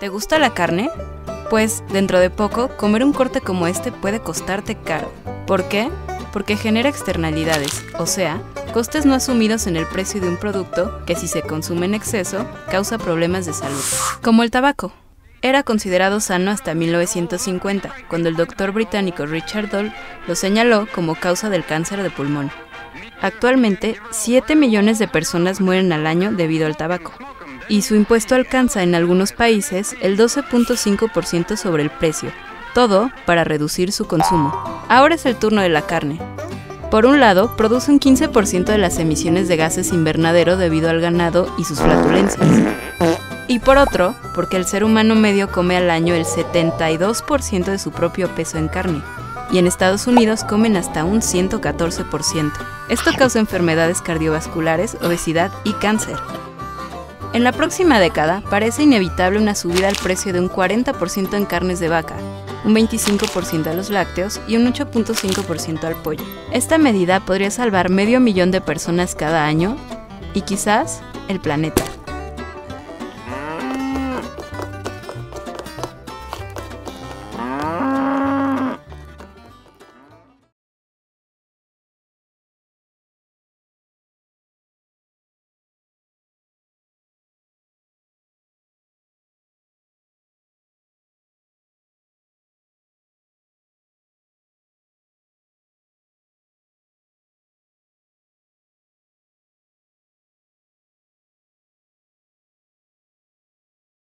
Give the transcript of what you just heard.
¿Te gusta la carne? Pues dentro de poco, comer un corte como este puede costarte caro. ¿Por qué? Porque genera externalidades, o sea, costes no asumidos en el precio de un producto que si se consume en exceso causa problemas de salud, como el tabaco. Era considerado sano hasta 1950, cuando el doctor británico Richard Doll lo señaló como causa del cáncer de pulmón. Actualmente, 7 millones de personas mueren al año debido al tabaco, y su impuesto alcanza en algunos países el 12.5% sobre el precio, todo para reducir su consumo. Ahora es el turno de la carne. Por un lado, produce un 15% de las emisiones de gases invernadero debido al ganado y sus flatulencias. Y por otro, porque el ser humano medio come al año el 72% de su propio peso en carne, y en Estados Unidos comen hasta un 114%. Esto causa enfermedades cardiovasculares, obesidad y cáncer. En la próxima década parece inevitable una subida al precio de un 40% en carnes de vaca, un 25% a los lácteos y un 8.5% al pollo. Esta medida podría salvar medio millón de personas cada año y quizás el planeta.